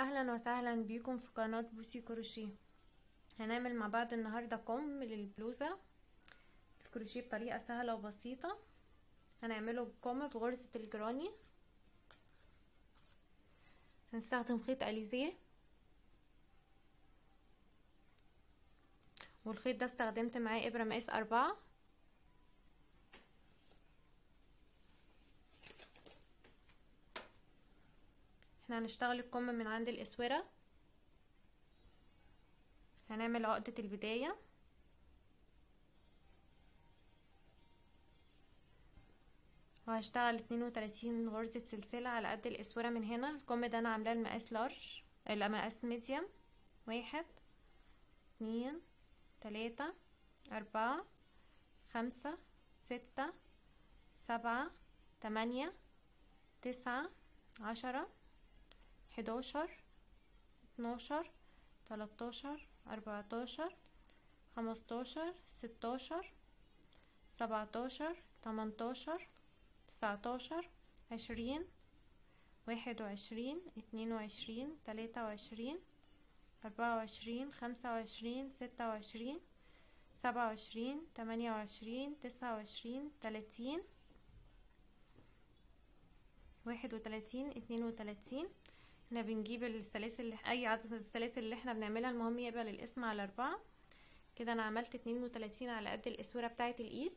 أهلا وسهلا بيكم في قناة بوسي كروشيه. هنعمل مع بعض النهاردة كم للبلوزة. الكروشيه بطريقة سهلة وبسيطة. هنعمله كم بغرزة ال granny. هنستخدم خيط أليزيه. والخيط ده استخدمت معاه إبرة مقاس أربعة. إحنا هنشتغل الكم من عند الإسورة. هنعمل عقدة البداية. وهشتغل اتنين وتلاتين غرزة سلسلة على قد الإسورة من هنا. الكم ده أنا عاملاه المقاس large المقاس medium واحد اتنين تلاتة أربعة خمسة ستة سبعة تمانية تسعة عشرة. حداشر اتناشر تلاتاشر اربعتاشر خمستاشر ستاشر سبعتاشر تمنتاشر تسعتاشر عشرين واحد وعشرين اتنين وعشرين تلاتة وعشرين اربعة وعشرين خمسة وعشرين ستة وعشرين سبعة وعشرين تمانية وعشرين تسعة وعشرين تلاتين واحد وتلاتين اتنين وتلاتين. إحنا بنجيب السلاسل أي عدد السلاسل اللي إحنا بنعملها المهم يقبل الاسم على أربعة. كده أنا عملت اتنين وتلاتين على قد الأسورة بتاعة الإيد.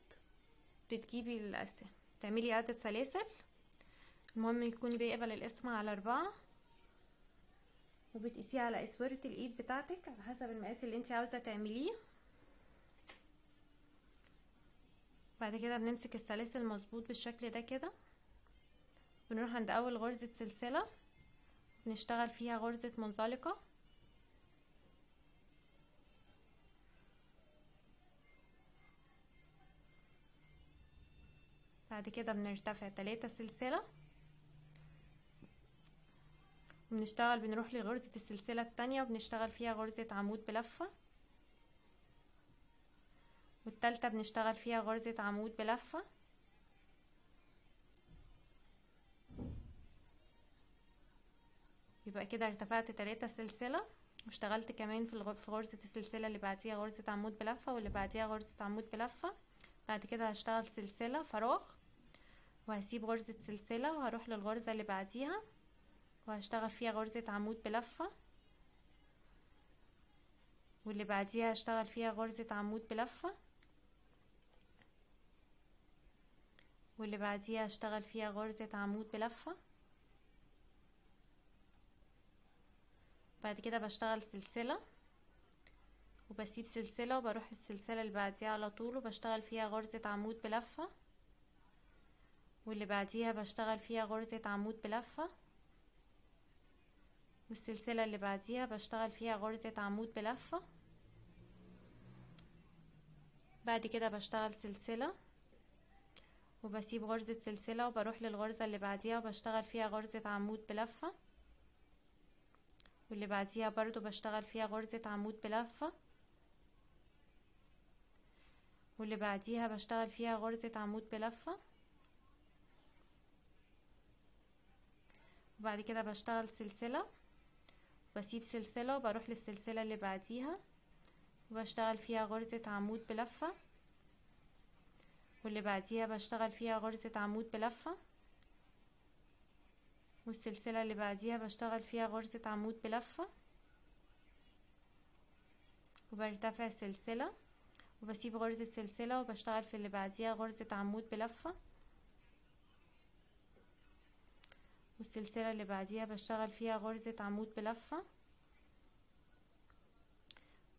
بتجيبي الاسم تعملي عدد سلاسل. المهم يكون بيقبل الاسم على أربعة. وبتقيسيه على أسورة الإيد بتاعتك على حسب المقاس اللي انت عاوزة تعمليه. بعد كده بنمسك السلاسل مظبوط بالشكل ده كده. بنروح عند أول غرزة سلسلة. نشتغل فيها غرزة منزلقة. بعد كده بنرتفع تلاتة سلسلة. وبنشتغل بنروح لغرزة السلسلة التانية وبنشتغل فيها غرزة عمود بلفة. والتالتة بنشتغل فيها غرزة عمود بلفة. يبقى كده ارتفعت تلاتة سلسلة. واشتغلت كمان في غرزة السلسلة اللي بعديها غرزة عمود بلفة واللي بعديها غرزة عمود بلفة. بعد كده هشتغل سلسلة فراغ. وهسيب غرزة سلسلة وهروح للغرزة اللي بعديها. وهشتغل فيها غرزة عمود بلفة. واللي بعديها هشتغل فيها غرزة عمود بلفة. واللي بعديها هشتغل فيها غرزة عمود بلفة. بعد كده بشتغل سلسلة وبسيب سلسلة وبروح السلسلة اللي بعديها على طول وبشتغل فيها غرزة عمود بلفة. واللي بعديها بشتغل فيها غرزة عمود بلفة. والسلسلة اللي بعديها بشتغل فيها غرزة عمود بلفة. بعد كده بشتغل سلسلة وبسيب غرزة سلسلة وبروح للغرزة اللي بعديها وبشتغل فيها غرزة عمود بلفة. واللي بعديها برضو بشتغل فيها غرزة عمود بلفة. واللي بعديها بشتغل فيها غرزة عمود بلفة. وبعد كده بشتغل سلسلة. بسيب سلسلة وبروح للسلسلة اللي بعديها. وبشتغل فيها غرزة عمود بلفة. واللي بعديها بشتغل فيها غرزة عمود بلفة. والسلسلة اللي بعديها بشتغل فيها غرزة عمود بلفة. وبرتفع سلسلة. وبسيب غرزة سلسلة وبشتغل في اللي بعديها غرزة عمود بلفة. والسلسلة اللي بعديها بشتغل فيها غرزة عمود بلفة.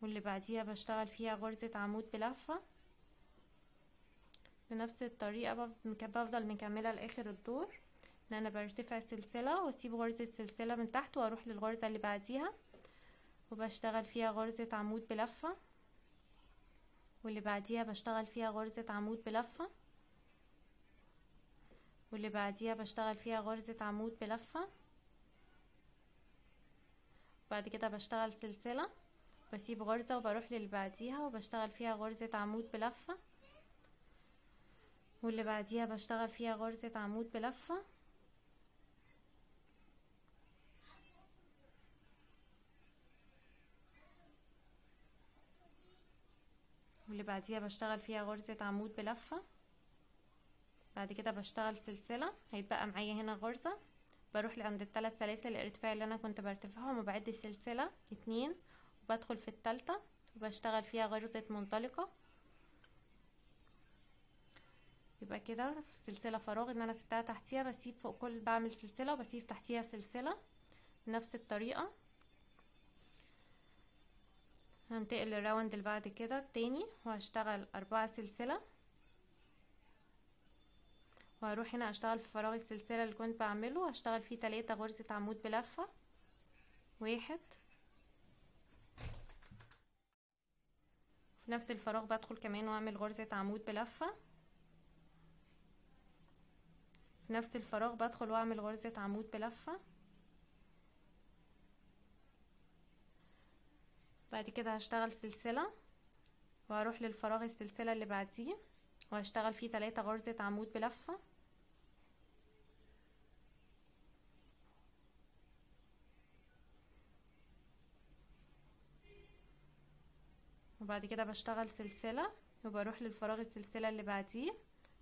واللي بعديها بشتغل فيها غرزة عمود بلفة. بنفس الطريقة بفضل مكملة لآخر الدور. إن أنا برتفع سلسلة وأسيب غرزة سلسلة من تحت وأروح للغرزة اللي بعديها وبشتغل فيها غرزة عمود بلفة واللي بعديها بشتغل فيها غرزة عمود بلفة واللي بعديها بشتغل فيها غرزة عمود بلفة بعد كده بشتغل سلسلة بسيب غرزة وبروح للي بعديها وبشتغل فيها غرزة عمود بلفة واللي بعديها بشتغل فيها غرزة عمود بلفة واللي بعديها بشتغل فيها غرزة عمود بلفة. بعد كده بشتغل سلسلة هيتبقى معايا هنا غرزة. بروح عند الثلاث سلاسل الإرتفاع اللي أنا كنت برتفعهم وبعد سلسلة اتنين وبدخل في التالتة وبشتغل فيها غرزة منزلقة يبقى كده في سلسلة فراغ إن أنا سبتها تحتيها بسيب فوق كل بعمل سلسلة وبسيب تحتيها سلسلة بنفس الطريقة. هنتقل الراوند اللي بعد كده التاني وهشتغل أربعة سلسلة. وهروح هنا أشتغل في فراغ السلسلة اللي كنت بعمله هشتغل فيه تلاتة غرزة عمود بلفة. واحد. في نفس الفراغ بدخل كمان وأعمل غرزة عمود بلفة. في نفس الفراغ بدخل وأعمل غرزة عمود بلفة. بعد كده هشتغل سلسلة وهروح للفراغ السلسلة اللي بعديه وهشتغل فيه تلاتة غرزة عمود بلفة. وبعد كده بشتغل سلسلة وبروح للفراغ السلسلة اللي بعديه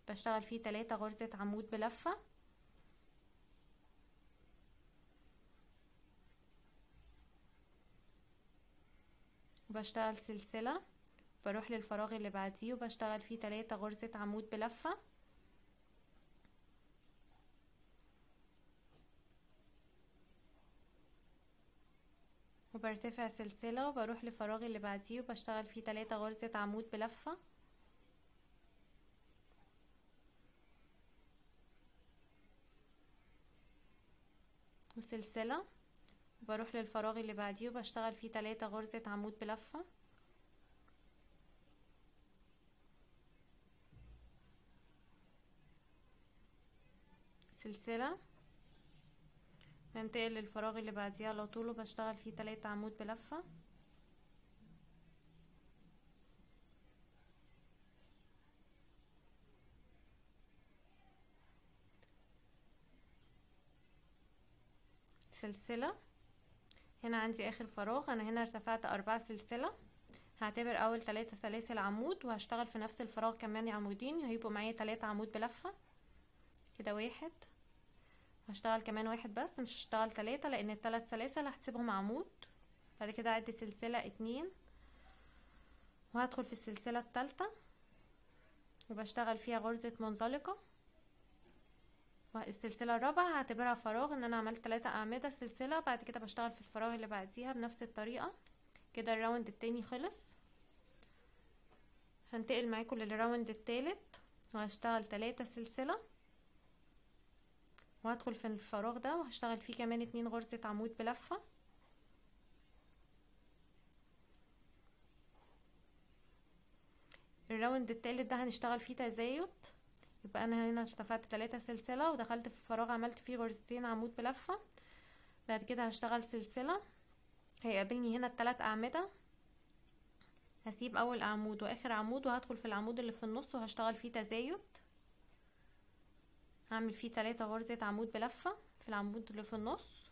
بشتغل فيه تلاتة غرزة عمود بلفة. وبشتغل سلسلة بروح للفراغ اللي بعديه وبشتغل فيه تلاتة غرزة عمود بلفة. وبرتفع سلسلة وبروح لفراغ اللي بعديه وبشتغل فيه تلاتة غرزة عمود بلفة. وسلسلة. بروح للفراغ اللي بعديه وبشتغل فيه تلاتة غرزة عمود بلفة. سلسلة. بنتقل للفراغ اللي بعديه على طول وبشتغل فيه تلاتة عمود بلفة. سلسلة. هنا عندي آخر فراغ. أنا هنا ارتفعت أربع سلسلة. هعتبر أول تلاتة سلاسل عمود وهشتغل في نفس الفراغ كمان عمودين. هيبقوا معايا تلاتة عمود بلفة. كده واحد. هشتغل كمان واحد بس مش هشتغل تلاتة لأن التلات سلاسل هحسبهم عمود. بعد كده اعد سلسلة اتنين. وهدخل في السلسلة التالتة. وبشتغل فيها غرزة منزلقة. السلسلة الرابعة هعتبرها فراغ إن أنا عملت تلاتة أعمدة سلسلة بعد كده بشتغل في الفراغ اللي بعديها بنفس الطريقة. كده ال round التاني خلص. هنتقل معاكم لل round التالت وهشتغل تلاتة سلسلة. وهدخل في الفراغ ده وهشتغل فيه كمان اتنين غرزة عمود بلفة. الراوند التالت ده هنشتغل فيه تزايد. يبقى أنا هنا ارتفعت تلاتة سلسلة ودخلت في الفراغ عملت فيه غرزتين عمود بلفة. بعد كده هشتغل سلسلة. هيقابلني هنا التلات أعمدة. هسيب أول عمود وآخر عمود وهدخل في العمود اللي في النص وهشتغل فيه تزايد. هعمل فيه تلاتة غرزة عمود بلفة في العمود اللي في النص.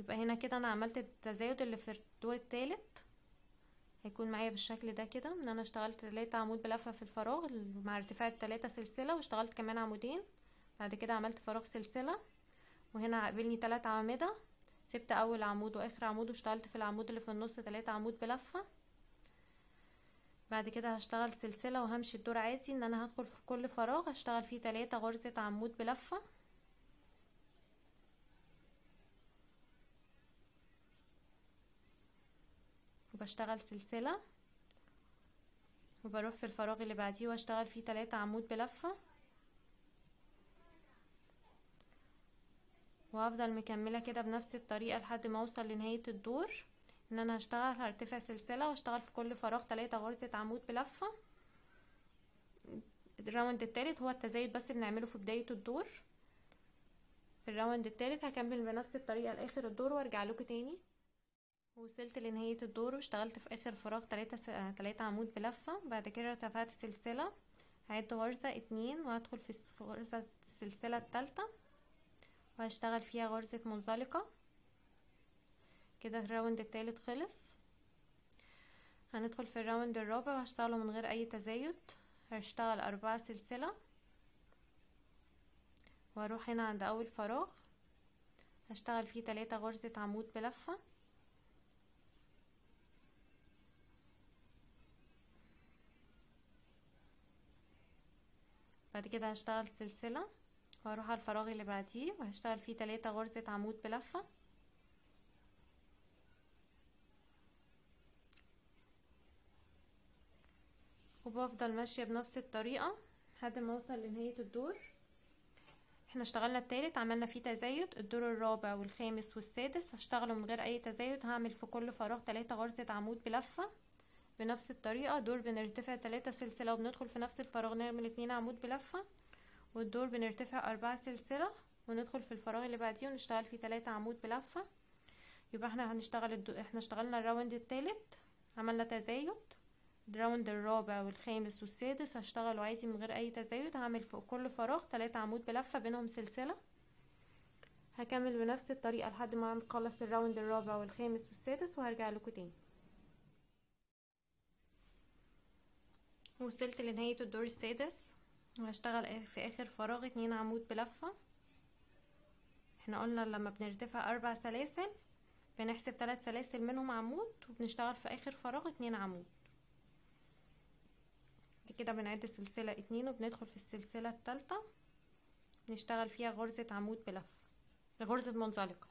يبقى هنا كده أنا عملت التزايد اللي في الدور التالت. هيكون معايا بالشكل ده كده. إن أنا اشتغلت تلاتة عمود بلفة في الفراغ مع ارتفاع التلاتة سلسلة واشتغلت كمان عمودين. بعد كده عملت فراغ سلسلة وهنا قابلني تلات أعمدة. سبت أول عمود وآخر عمود واشتغلت في العمود اللي في النص تلاتة عمود بلفة. بعد كده هشتغل سلسلة وهمشي الدور عادي. إن أنا هدخل في كل فراغ هشتغل فيه تلاتة غرزة عمود بلفة. وبشتغل سلسلة. وبروح في الفراغ اللي بعديه واشتغل فيه تلاتة عمود بلفة. وهفضل مكملة كده بنفس الطريقة لحد ما اوصل لنهاية الدور. ان أنا هشتغل هرتفع سلسلة واشتغل في كل فراغ تلاتة غرزة عمود بلفة. ال round التالت هو التزايد بس بنعمله في بداية الدور. في ال round التالت هكمل بنفس الطريقة لآخر الدور وارجع لكم تاني. وصلت لنهاية الدور واشتغلت في آخر فراغ تلاتة س... تلاتة عمود بلفة. بعد كده ارتفعت سلسلة هعد غرزة اتنين وهدخل في غرزة السلسلة التالتة وهشتغل فيها غرزة منزلقة. كده ال round التالت خلص. هندخل في ال round الرابع وهشتغله من غير أي تزايد. هشتغل أربعة سلسلة. وأروح هنا عند أول فراغ. هشتغل فيه تلاتة غرزة عمود بلفة. بعد كده هشتغل سلسلة وهروح على الفراغ اللي بعديه وهشتغل فيه تلاتة غرزة عمود بلفة. وبفضل ماشية بنفس الطريقة لحد ما اوصل لنهاية الدور. إحنا اشتغلنا التالت عملنا فيه تزايد. الدور الرابع والخامس والسادس هشتغله من غير أي تزايد هعمل في كل فراغ تلاتة غرزة عمود بلفة. بنفس الطريقة. دور بنرتفع تلاتة سلسلة وبندخل في نفس الفراغ. نعمل اتنين عمود بلفة. والدور بنرتفع أربعة سلسلة وندخل في الفراغ اللي بعديه ونشتغل فيه تلاتة عمود بلفة. يبقى إحنا هنشتغل الدو... إحنا اشتغلنا ال round التالت. عملنا تزايد. ال round الرابع والخامس والسادس هشتغله عادي من غير أي تزايد. هعمل فوق كل فراغ تلاتة عمود بلفة بينهم سلسلة. هكمل بنفس الطريقة لحد ما اخلص الراوند الرابع والخامس والسادس وهرجع لكم تاني. وصلت لنهاية الدور السادس. وهشتغل في آخر فراغ اتنين عمود بلفة. إحنا قلنا لما بنرتفع أربع سلاسل بنحسب تلات سلاسل منهم عمود وبنشتغل في آخر فراغ اتنين عمود. كده بنعد سلسلة اتنين وبندخل في السلسلة التالتة. نشتغل فيها غرزة عمود بلف غرزة منزلقة.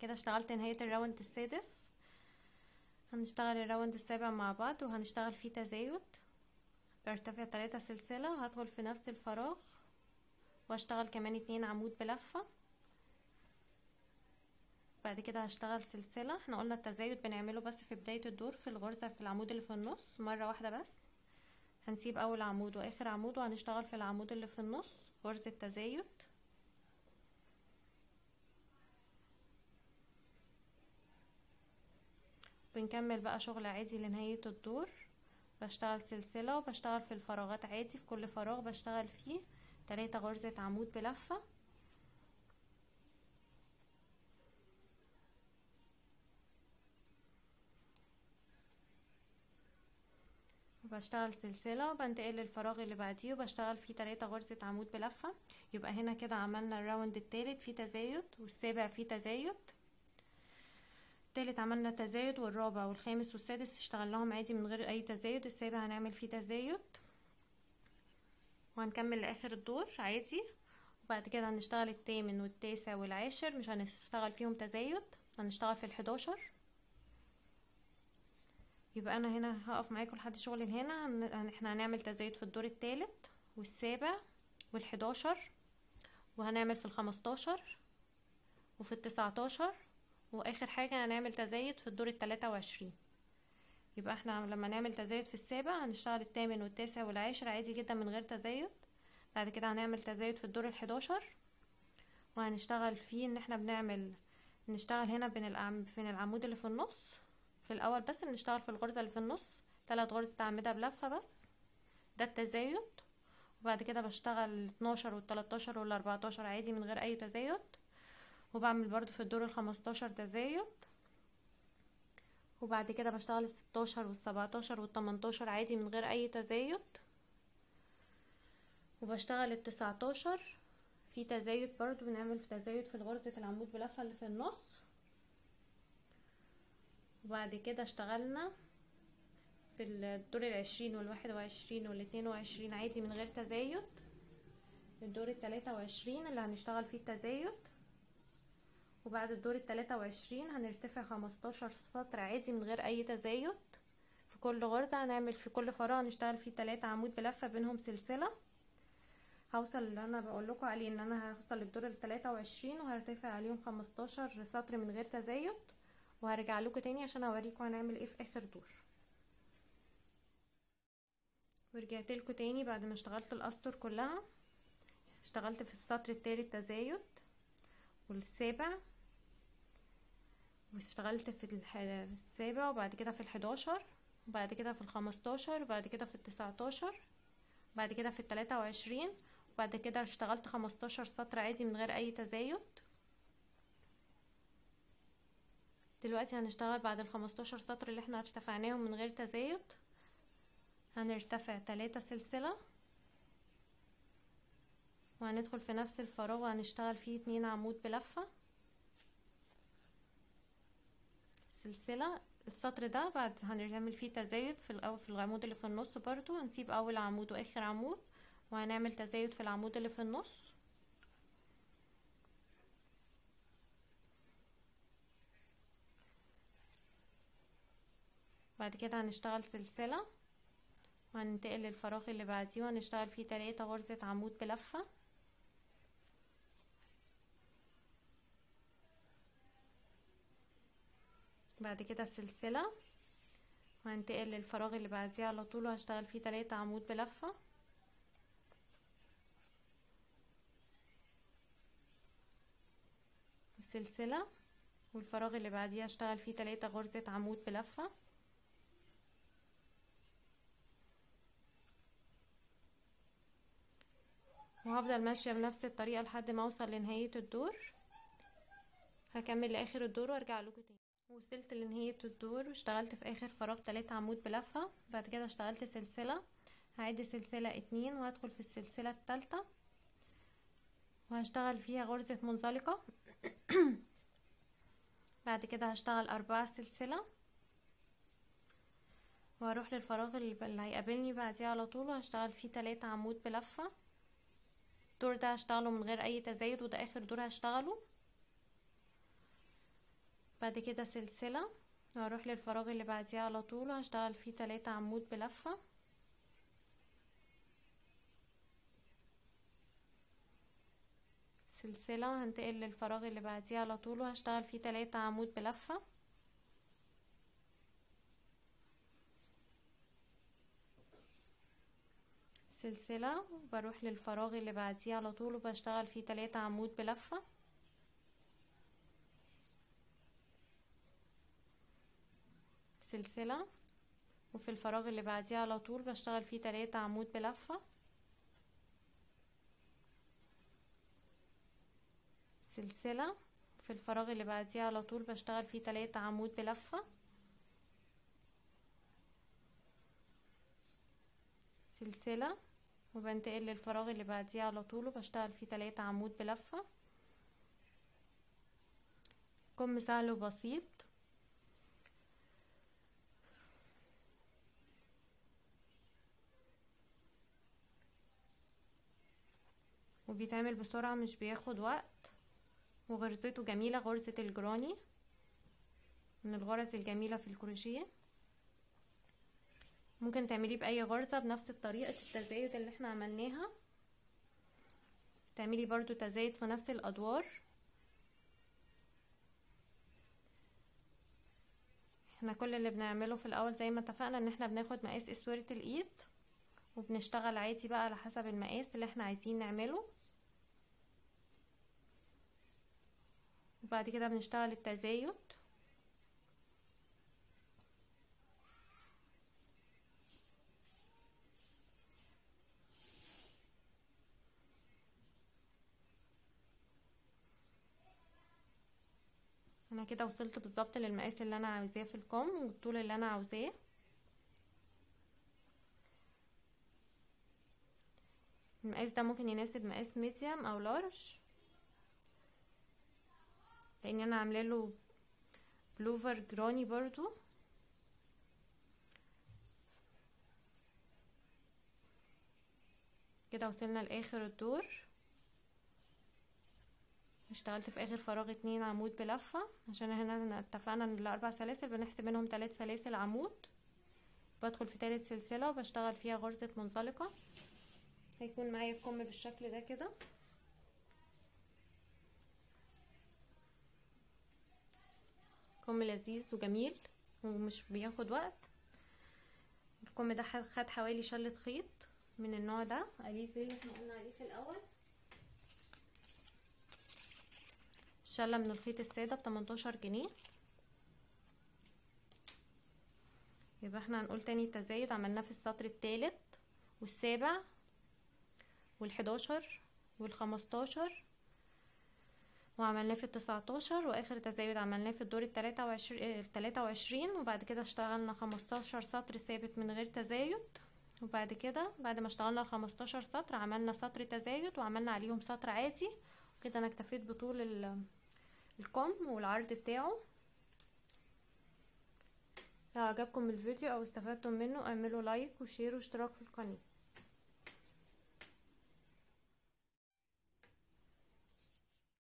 كده اشتغلت نهاية ال round السادس. هنشتغل ال round السابع مع بعض وهنشتغل فيه تزايد. برتفع تلاتة سلسلة وهدخل في نفس الفراغ واشتغل كمان اتنين عمود بلفة. بعد كده هشتغل سلسلة. إحنا قلنا التزايد بنعمله بس في بداية الدور في الغرزة في العمود اللي في النص مرة واحدة بس. هنسيب أول عمود وآخر عمود وهنشتغل في العمود اللي في النص غرزة تزايد. بنكمل بقى شغل عادي لنهاية الدور. بشتغل سلسلة وبشتغل في الفراغات عادي في كل فراغ بشتغل فيه. تلاتة غرزة عمود بلفة. بشتغل سلسلة وبنتقل للفراغ اللي بعديه وبشتغل فيه تلاتة غرزة عمود بلفة. يبقى هنا كده عملنا الراوند التالت فيه تزايد والسابع فيه تزايد. التالت عملنا تزايد والرابع والخامس والسادس اشتغلناهم عادي من غير أي تزايد السابع هنعمل فيه تزايد. وهنكمل لآخر الدور عادي. وبعد كده هنشتغل التامن والتاسع والعاشر مش هنشتغل فيهم تزايد هنشتغل في الحداشر. يبقى أنا هنا هقف معاكم لحد شغل هنا هن... إحنا هنعمل تزايد في الدور التالت والسابع والحداشر وهنعمل في الخمستاشر وفي التسعتاشر وآخر حاجة هنعمل تزايد في الدور التلاتة وعشرين. يبقى إحنا لما نعمل تزايد في السابع هنشتغل التامن والتاسع والعاشر عادي جدا من غير تزايد. بعد كده هنعمل تزايد في الدور الحداشر وهنشتغل فيه إن إحنا بنعمل نشتغل هنا بين العم... بين العمود اللي في النص. في الأول بس بنشتغل في الغرزة اللي في النص تلات غرزة اعمدة بلفة بس. ده التزايد. وبعد كده بشتغل اتناشر والتلاتاشر والأربعتاشر عادي من غير أي تزايد. وبعمل برضو في الدور الخمستاشر تزايد وبعد كده بشتغل الستاشر والسبعتاشر والتمنتاشر عادي من غير أي تزايد. وبشتغل التسعتاشر في تزايد برضو بنعمل في تزايد في غرزة العمود بلفة اللي في النص. وبعد كده اشتغلنا في الدور العشرين والواحد وعشرين والاتنين وعشرين عادي من غير تزايد. الدور التلاتة وعشرين اللي هنشتغل فيه التزايد. وبعد الدور التلاتة وعشرين هنرتفع خمستاشر سطر عادي من غير أي تزايد. في كل غرزة هنعمل في كل فراغ هنشتغل فيه تلاتة عمود بلفة بينهم سلسلة. هوصل اللي أنا بقول لكم عليه إن أنا هوصل للدور التلاتة وعشرين وهرتفع عليهم خمستاشر سطر من غير تزايد. وهرجع لكم تاني عشان أوريكم هنعمل إيه في آخر دور. ورجعت لكم تاني بعد ما اشتغلت الأسطر كلها. اشتغلت في السطر التالت تزايد. والسابع واشتغلت في السابع وبعد كده في الحداشر وبعد كده في الخمستاشر وبعد كده في التسعتاشر بعد كده في التلاتة وعشرين وبعد كده اشتغلت خمستاشر سطر عادي من غير أي تزايد. دلوقتي هنشتغل بعد الخمستاشر سطر اللي إحنا ارتفعناهم من غير تزايد. هنرتفع تلاتة سلسلة. وهندخل في نفس الفراغ وهنشتغل فيه اتنين عمود بلفة. سلسلة السطر ده بعد هنعمل فيه تزايد في الأول في العمود اللي في النص برضو. هنسيب أول عمود وآخر عمود وهنعمل تزايد في العمود اللي في النص. بعد كده هنشتغل سلسلة وهننتقل للفراغ اللي بعديه وهنشتغل فيه تلاتة غرزة عمود بلفة. بعد كده سلسلة. وهنتقل للفراغ اللي بعديه على طول وهشتغل فيه تلاتة عمود بلفة. سلسلة. والفراغ اللي بعديه هشتغل فيه تلاتة غرزة عمود بلفة. وهفضل ماشية بنفس الطريقة لحد ما أوصل لنهاية الدور. هكمل لآخر الدور وأرجع لكم تاني. وصلت لنهاية الدور واشتغلت في آخر فراغ تلاتة عمود بلفة بعد كده اشتغلت سلسلة هعد سلسلة اتنين وهدخل في السلسلة التالتة وهشتغل فيها غرزة منزلقة. بعد كده هشتغل أربعة سلسلة وهروح للفراغ اللي هيقابلني بعديه على طول وهشتغل فيه تلاتة عمود بلفة الدور ده هشتغله من غير أي تزايد وده آخر دور هشتغله. بعد كده سلسلة. وهروح للفراغ اللي بعديه على طول وهشتغل فيه تلاتة عمود بلفة. سلسلة. وهنتقل للفراغ اللي بعديه على طول وهشتغل فيه تلاتة عمود بلفة. سلسلة. وبروح للفراغ اللي بعديه على طول وبشتغل فيه تلاتة عمود بلفة. سلسلة وفي الفراغ اللي بعديه على طول بشتغل فيه تلاتة عمود بلفة. سلسلة. في الفراغ اللي بعديه على طول بشتغل فيه تلاتة عمود بلفة. سلسلة. وبنتقل للفراغ اللي بعديه على طول وبشتغل فيه تلاتة عمود بلفة. كم سهل وبسيط. وبيتعمل بسرعة مش بياخد وقت. وغرزته جميلة غرزة الجراني من الغرز الجميلة في الكروشيه. ممكن تعمليه بأي غرزة بنفس طريقة التزايد اللي إحنا عملناها. تعملي برضو تزايد في نفس الأدوار. إحنا كل اللي بنعمله في الأول زي ما اتفقنا ان إحنا بناخد مقاس إسورة الإيد وبنشتغل عادي بقى على حسب المقاس اللي إحنا عايزين نعمله. وبعد كده بنشتغل التزايد. أنا كده وصلت بالظبط للمقاس اللي أنا عاوزاه في الكم والطول اللي أنا عاوزاه. المقاس ده ممكن يناسب مقاس medium أو large لأن أنا عاملة له بلوفر granny برضو. كده وصلنا لآخر الدور. اشتغلت في آخر فراغ اتنين عمود بلفة. عشان هنا اتفقنا إن الأربع سلاسل بنحسب منهم تلات سلاسل عمود. بدخل في تالت سلسلة وبشتغل فيها غرزة منزلقة. هيكون معايا الكم بالشكل ده كده. كم لذيذ وجميل ومش بياخد وقت. الكم ده خد حوالي شلة خيط من النوع ده. عليه زي ما إحنا قلنا عليه في الأول. شلة من الخيط السادة بتمنتاشر جنيه. يبقى إحنا هنقول تاني التزايد. عملناه في السطر التالت والسابع والحداشر والخمستاشر وعملناه في التسعتاشر وآخر تزايد عملناه في الدور التلاتة وعشرين التلاتة وعشرين وبعد كده اشتغلنا خمستاشر سطر ثابت من غير تزايد. وبعد كده بعد ما اشتغلنا الخمستاشر سطر عملنا سطر تزايد وعملنا عليهم سطر عادي. كده أنا اكتفيت بطول الكم والعرض بتاعه. لو عجبكم الفيديو أو استفدتم منه اعملوا like و share واشتراك في القناة.